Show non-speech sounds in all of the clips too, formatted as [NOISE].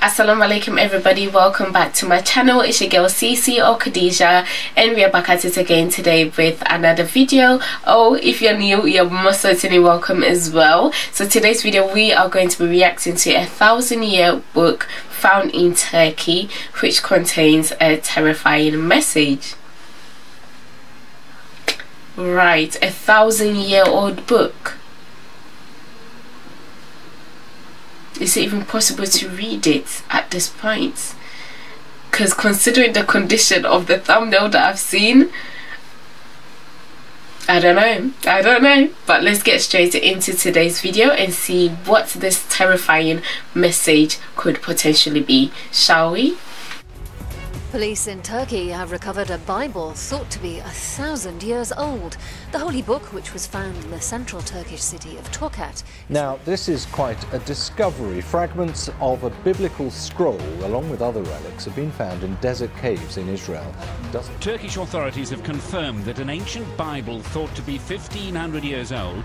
Assalamu alaikum everybody, welcome back to my channel. It's your girl Ceci or Khadijah and we are back at it again today with another video. Oh, if you're new, you're most certainly welcome as well. So today's video we are going to be reacting to a thousand year book found in Turkey which contains a terrifying message. Right, a thousand year old book. Is it even possible to read it at this point? Because considering the condition of the thumbnail that I've seen, I don't know. I don't know. But let's get straight into today's video and see what this terrifying message could potentially be, shall we? Police in Turkey have recovered a Bible thought to be a thousand years old. The holy book, which was found in the central Turkish city of Tokat. Now, this is quite a discovery. Fragments of a biblical scroll, along with other relics, have been found in desert caves in Israel. Doesn't Turkish authorities have confirmed that an ancient Bible thought to be 1500 years old.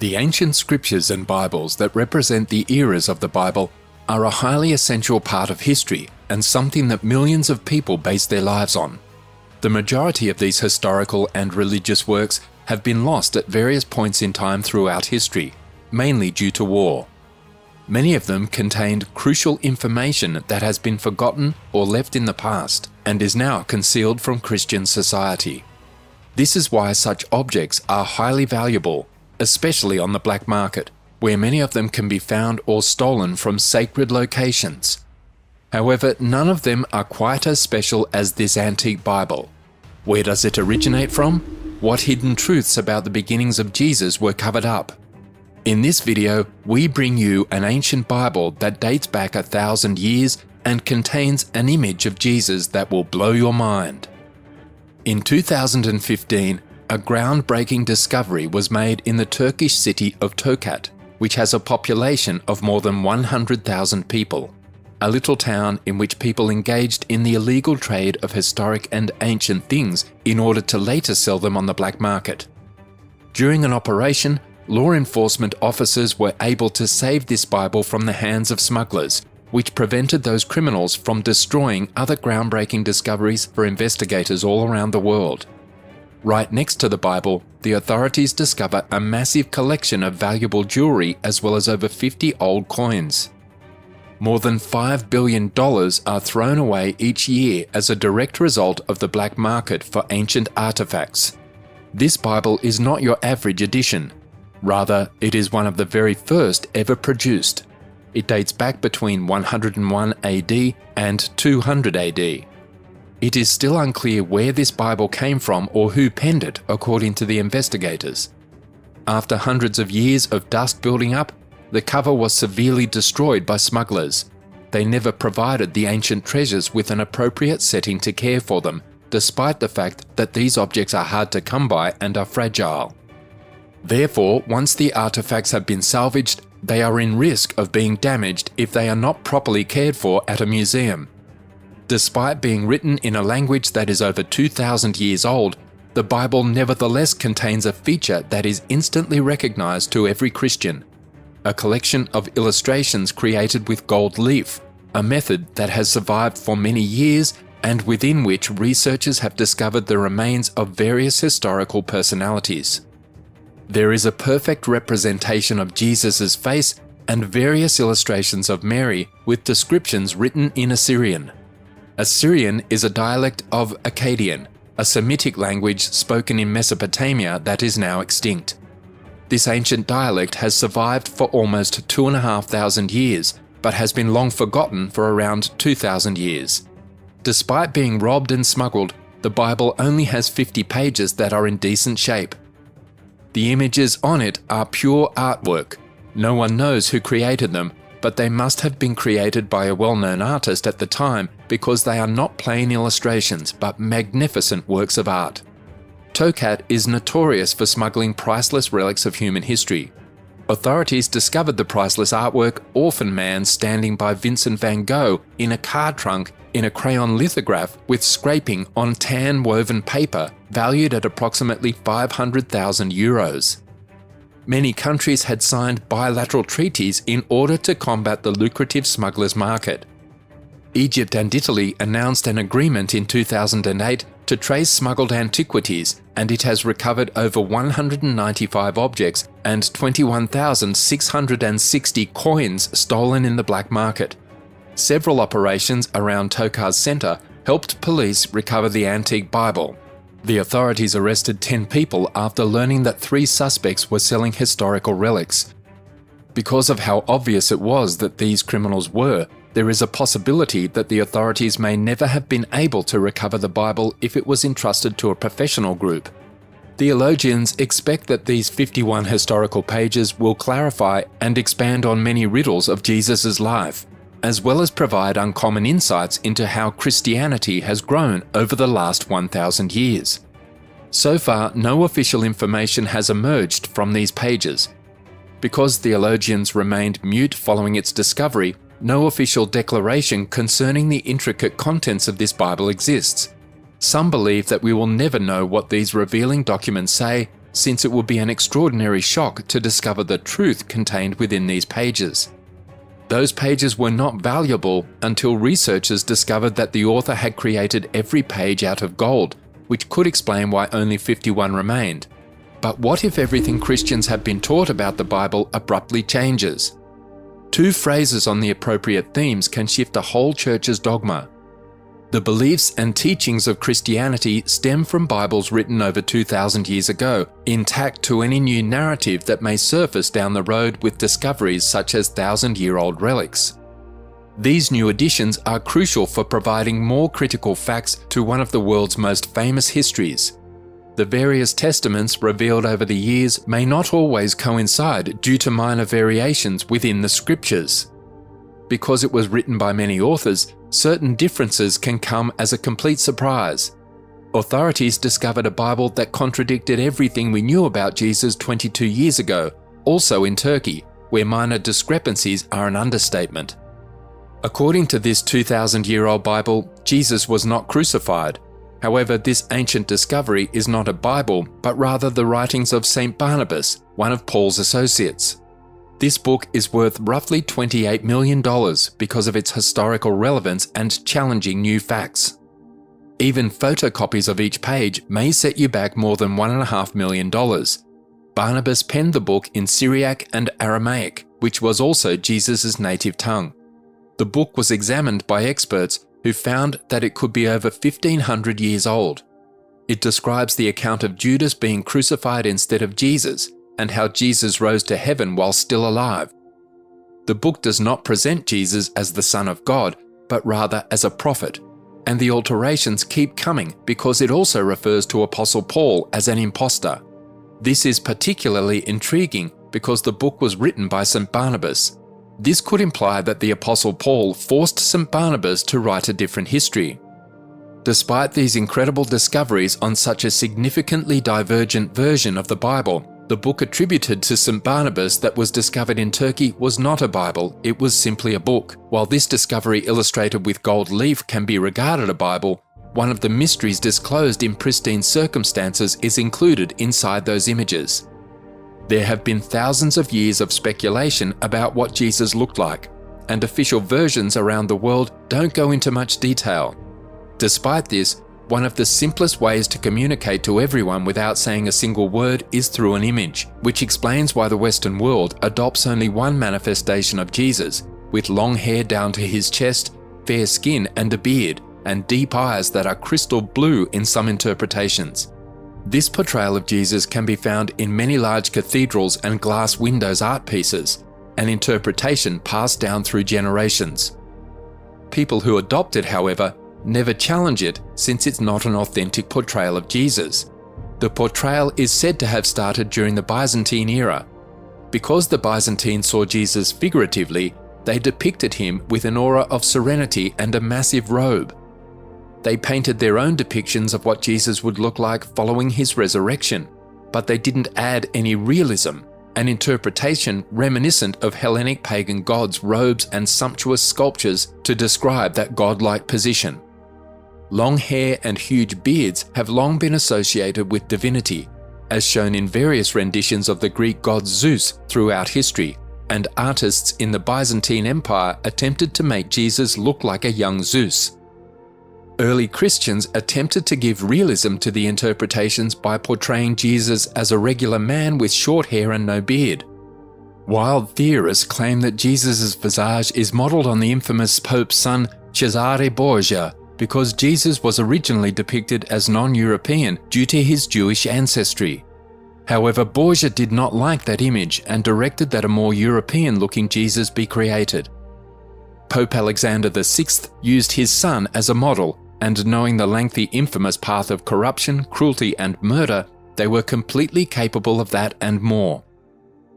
The ancient scriptures and Bibles that represent the eras of the Bible are a highly essential part of history and something that millions of people base their lives on. The majority of these historical and religious works have been lost at various points in time throughout history, mainly due to war. Many of them contained crucial information that has been forgotten or left in the past and is now concealed from Christian society. This is why such objects are highly valuable, especially on the black market, where many of them can be found or stolen from sacred locations. However, none of them are quite as special as this antique Bible. Where does it originate from? What hidden truths about the beginnings of Jesus were covered up? In this video, we bring you an ancient Bible that dates back a thousand years and contains an image of Jesus that will blow your mind. In 2015, a groundbreaking discovery was made in the Turkish city of Tokat, which has a population of more than 100,000 people a little town in which people engaged in the illegal trade of historic and ancient things in order to later sell them on the black market. During an operation, law enforcement officers were able to save this Bible from the hands of smugglers, which prevented those criminals from destroying other groundbreaking discoveries for investigators all around the world. Right next to the Bible, the authorities discover a massive collection of valuable jewelry as well as over 50 old coins. More than $5 billion are thrown away each year as a direct result of the black market for ancient artifacts. This Bible is not your average edition. Rather, it is one of the very first ever produced. It dates back between 101 AD and 200 AD. It is still unclear where this Bible came from or who penned it, according to the investigators. After hundreds of years of dust building up, the cover was severely destroyed by smugglers. They never provided the ancient treasures with an appropriate setting to care for them, despite the fact that these objects are hard to come by and are fragile. Therefore, once the artifacts have been salvaged, they are in risk of being damaged if they are not properly cared for at a museum. Despite being written in a language that is over 2,000 years old, the Bible nevertheless contains a feature that is instantly recognized to every Christian a collection of illustrations created with gold leaf, a method that has survived for many years and within which researchers have discovered the remains of various historical personalities. There is a perfect representation of Jesus' face and various illustrations of Mary with descriptions written in Assyrian. Assyrian is a dialect of Akkadian, a Semitic language spoken in Mesopotamia that is now extinct. This ancient dialect has survived for almost 2,500 years, but has been long forgotten for around 2,000 years. Despite being robbed and smuggled, the Bible only has 50 pages that are in decent shape. The images on it are pure artwork. No one knows who created them, but they must have been created by a well known artist at the time because they are not plain illustrations but magnificent works of art. Tokat is notorious for smuggling priceless relics of human history. Authorities discovered the priceless artwork Orphan Man standing by Vincent van Gogh in a car trunk in a crayon lithograph with scraping on tan woven paper valued at approximately 500,000 euros. Many countries had signed bilateral treaties in order to combat the lucrative smugglers' market. Egypt and Italy announced an agreement in 2008 to trace smuggled antiquities, and it has recovered over 195 objects and 21,660 coins stolen in the black market. Several operations around Tokat's Center helped police recover the antique Bible. The authorities arrested 10 people after learning that three suspects were selling historical relics. Because of how obvious it was that these criminals were, there is a possibility that the authorities may never have been able to recover the Bible if it was entrusted to a professional group. Theologians expect that these 51 historical pages will clarify and expand on many riddles of Jesus' life, as well as provide uncommon insights into how Christianity has grown over the last 1,000 years. So far, no official information has emerged from these pages. Because theologians remained mute following its discovery, no official declaration concerning the intricate contents of this Bible exists. Some believe that we will never know what these revealing documents say, since it would be an extraordinary shock to discover the truth contained within these pages. Those pages were not valuable until researchers discovered that the author had created every page out of gold, which could explain why only 51 remained. But what if everything Christians have been taught about the Bible abruptly changes? Two phrases on the appropriate themes can shift a whole church's dogma. The beliefs and teachings of Christianity stem from Bibles written over 2,000 years ago, intact to any new narrative that may surface down the road with discoveries such as thousand year old relics. These new additions are crucial for providing more critical facts to one of the world's most famous histories. The various testaments revealed over the years may not always coincide due to minor variations within the scriptures. Because it was written by many authors, certain differences can come as a complete surprise. Authorities discovered a Bible that contradicted everything we knew about Jesus 22 years ago, also in Turkey, where minor discrepancies are an understatement. According to this 2,000 year old Bible, Jesus was not crucified, However, this ancient discovery is not a Bible, but rather the writings of St. Barnabas, one of Paul's associates. This book is worth roughly $28 million because of its historical relevance and challenging new facts. Even photocopies of each page may set you back more than $1.5 million. Barnabas penned the book in Syriac and Aramaic, which was also Jesus' native tongue. The book was examined by experts who found that it could be over 1500 years old. It describes the account of Judas being crucified instead of Jesus and how Jesus rose to heaven while still alive. The book does not present Jesus as the Son of God, but rather as a prophet, and the alterations keep coming because it also refers to Apostle Paul as an impostor. This is particularly intriguing because the book was written by St. Barnabas, this could imply that the Apostle Paul forced St. Barnabas to write a different history. Despite these incredible discoveries on such a significantly divergent version of the Bible, the book attributed to St. Barnabas that was discovered in Turkey was not a Bible, it was simply a book. While this discovery illustrated with gold leaf can be regarded a Bible, one of the mysteries disclosed in pristine circumstances is included inside those images. There have been thousands of years of speculation about what Jesus looked like, and official versions around the world don't go into much detail. Despite this, one of the simplest ways to communicate to everyone without saying a single word is through an image, which explains why the Western world adopts only one manifestation of Jesus, with long hair down to his chest, fair skin and a beard, and deep eyes that are crystal blue in some interpretations. This portrayal of Jesus can be found in many large cathedrals and glass windows art pieces, an interpretation passed down through generations. People who adopt it, however, never challenge it since it's not an authentic portrayal of Jesus. The portrayal is said to have started during the Byzantine era. Because the Byzantines saw Jesus figuratively, they depicted him with an aura of serenity and a massive robe. They painted their own depictions of what Jesus would look like following his resurrection, but they didn't add any realism, an interpretation reminiscent of Hellenic pagan gods' robes and sumptuous sculptures to describe that godlike position. Long hair and huge beards have long been associated with divinity, as shown in various renditions of the Greek god Zeus throughout history, and artists in the Byzantine Empire attempted to make Jesus look like a young Zeus. Early Christians attempted to give realism to the interpretations by portraying Jesus as a regular man with short hair and no beard. Wild theorists claim that Jesus' visage is modelled on the infamous Pope's son Cesare Borgia because Jesus was originally depicted as non European due to his Jewish ancestry. However, Borgia did not like that image and directed that a more European looking Jesus be created. Pope Alexander VI used his son as a model, and knowing the lengthy, infamous path of corruption, cruelty, and murder, they were completely capable of that and more.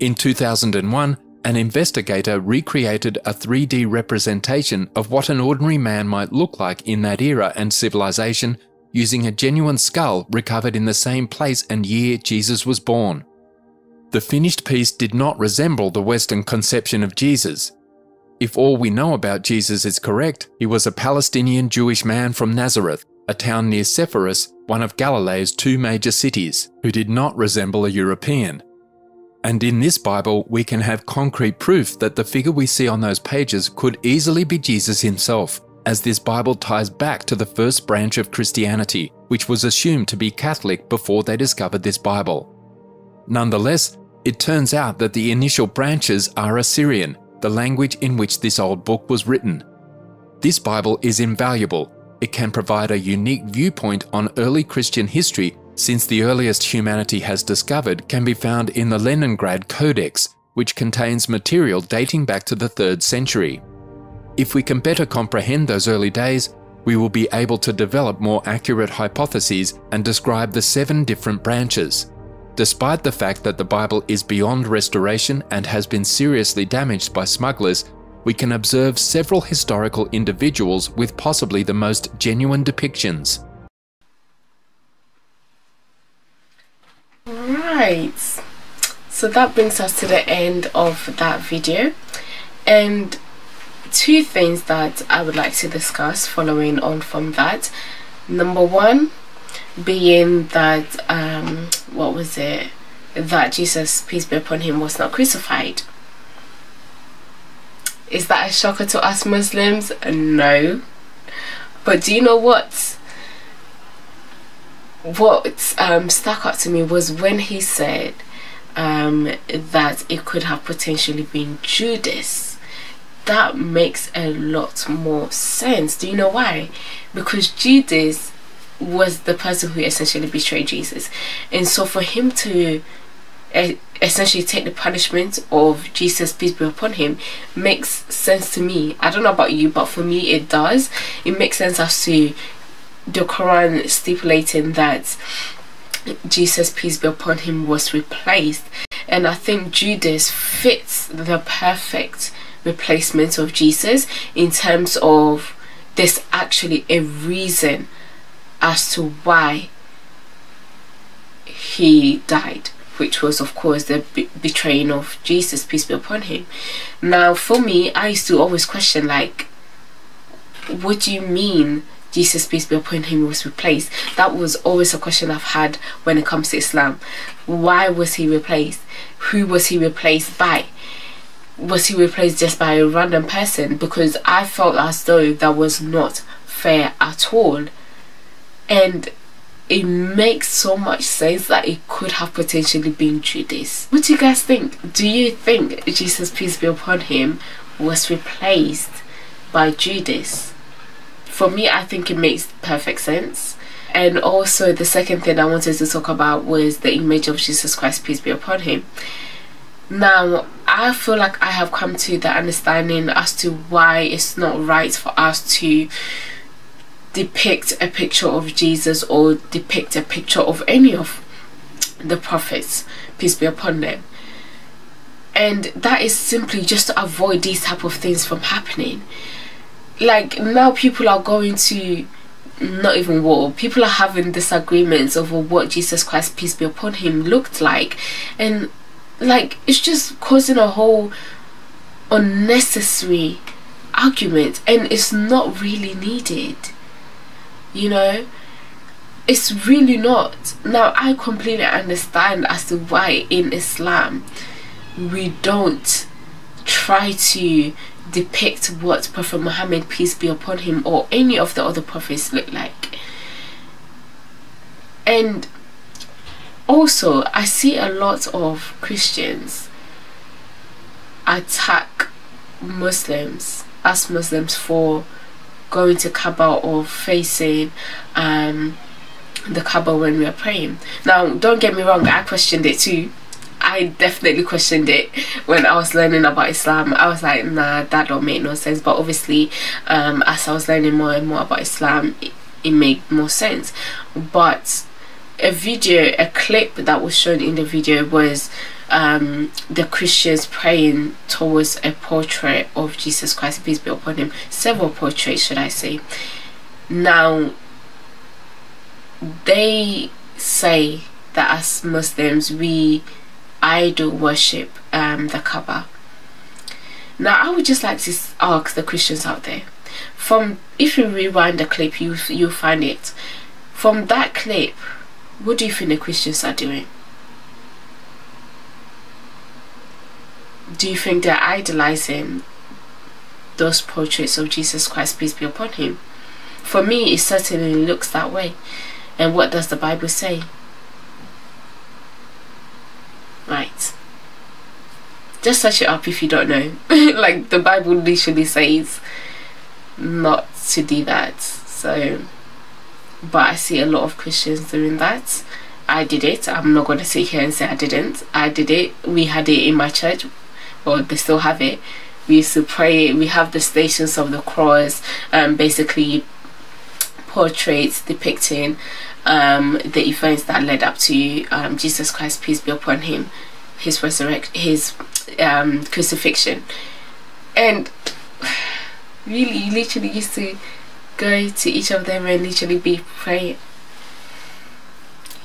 In 2001, an investigator recreated a 3D representation of what an ordinary man might look like in that era and civilization using a genuine skull recovered in the same place and year Jesus was born. The finished piece did not resemble the Western conception of Jesus. If all we know about Jesus is correct, he was a Palestinian Jewish man from Nazareth, a town near Sepphoris, one of Galilee's two major cities, who did not resemble a European. And in this Bible, we can have concrete proof that the figure we see on those pages could easily be Jesus himself, as this Bible ties back to the first branch of Christianity, which was assumed to be Catholic before they discovered this Bible. Nonetheless, it turns out that the initial branches are Assyrian, the language in which this old book was written. This Bible is invaluable. It can provide a unique viewpoint on early Christian history since the earliest humanity has discovered can be found in the Leningrad Codex, which contains material dating back to the 3rd century. If we can better comprehend those early days, we will be able to develop more accurate hypotheses and describe the seven different branches. Despite the fact that the Bible is beyond restoration and has been seriously damaged by smugglers, we can observe several historical individuals with possibly the most genuine depictions. Right, so that brings us to the end of that video and two things that I would like to discuss following on from that. Number one being that, um, what was it? That Jesus, peace be upon him, was not crucified. Is that a shocker to us Muslims? No. But do you know what? what um, stuck out to me was when he said um, that it could have potentially been Judas. That makes a lot more sense. Do you know why? Because Judas was the person who essentially betrayed Jesus. And so for him to essentially take the punishment of Jesus, peace be upon him, makes sense to me. I don't know about you, but for me it does. It makes sense as to the Quran stipulating that Jesus, peace be upon him, was replaced. And I think Judas fits the perfect replacement of Jesus in terms of there's actually a reason as to why he died which was of course the betraying of Jesus peace be upon him now for me I used to always question like what do you mean Jesus, peace be upon him, was replaced? That was always a question I've had when it comes to Islam. Why was he replaced? Who was he replaced by? Was he replaced just by a random person? Because I felt as though that was not fair at all. And it makes so much sense that it could have potentially been Judas. What do you guys think? Do you think Jesus, peace be upon him, was replaced by Judas? for me I think it makes perfect sense and also the second thing I wanted to talk about was the image of Jesus Christ peace be upon him now I feel like I have come to the understanding as to why it's not right for us to depict a picture of Jesus or depict a picture of any of the prophets peace be upon them. And that is simply just to avoid these type of things from happening. Like now people are going to not even war people are having disagreements over what jesus christ peace be upon him looked like. And like it's just causing a whole unnecessary argument and it's not really needed you know it's really not now i completely understand as to why in islam we don't try to depict what Prophet Muhammad, peace be upon him, or any of the other prophets look like. And also, I see a lot of Christians attack Muslims as Muslims for going to Kaaba or facing um, the Kaaba when we are praying. Now, don't get me wrong, I questioned it too. I definitely questioned it when I was learning about Islam. I was like, nah, that don't make no sense. But obviously, um, as I was learning more and more about Islam, it, it made more sense. But a video, a clip that was shown in the video was um, the Christians praying towards a portrait of Jesus Christ, peace be upon him. Several portraits, should I say. Now, they say that as Muslims, we idol worship um, the Kaaba. Now, I would just like to ask the Christians out there, from if you rewind the clip, you you find it. From that clip, what do you think the Christians are doing? Do you think they're idolizing those portraits of Jesus Christ, peace be upon him? For me, it certainly looks that way. And what does the Bible say? Right. Just search it up if you don't know. [LAUGHS] like the Bible literally says not to do that. So, but I see a lot of Christians doing that. I did it. I'm not going to sit here and say I didn't. I did it. We had it in my church. Or they still have it. We used to pray. We have the Stations of the Cross. Um, basically portraits depicting um, the events that led up to um, Jesus Christ, peace be upon him, his resurrection, his um, crucifixion, and [SIGHS] really, literally used to go to each of them and literally be praying.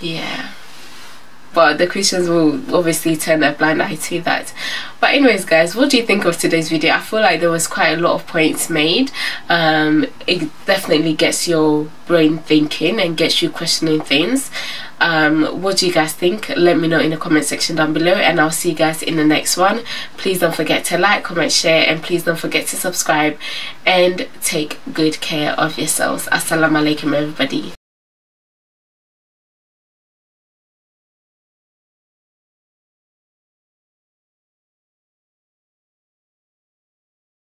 Yeah but the Christians will obviously turn a blind eye to that. But anyways guys, what do you think of today's video? I feel like there was quite a lot of points made. Um, it definitely gets your brain thinking and gets you questioning things. Um, what do you guys think? Let me know in the comment section down below and I'll see you guys in the next one. Please don't forget to like, comment, share and please don't forget to subscribe and take good care of yourselves. Assalamu alaikum everybody.